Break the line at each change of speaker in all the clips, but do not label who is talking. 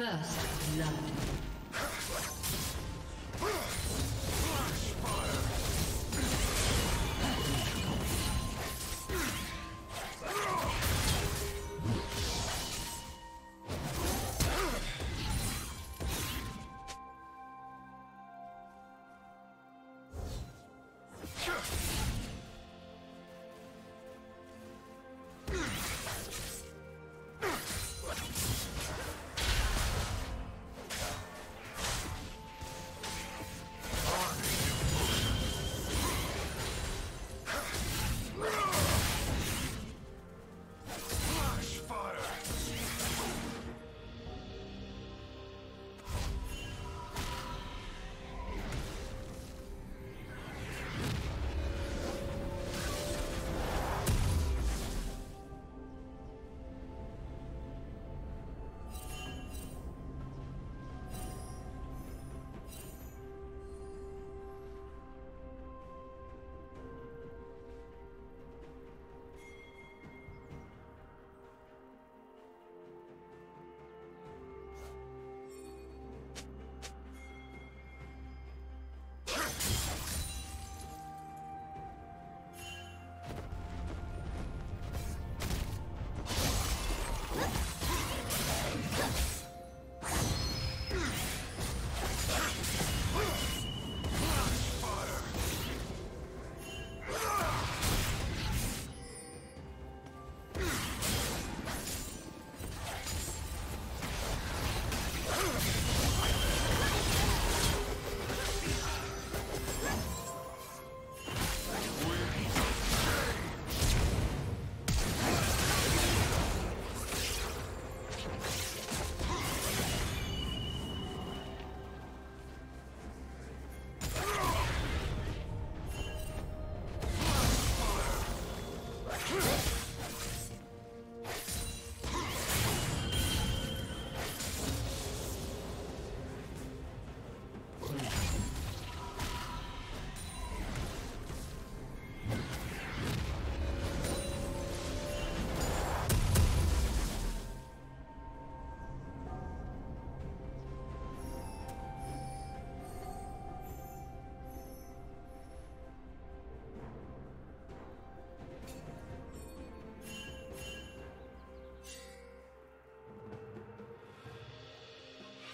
First blood.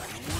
Yeah.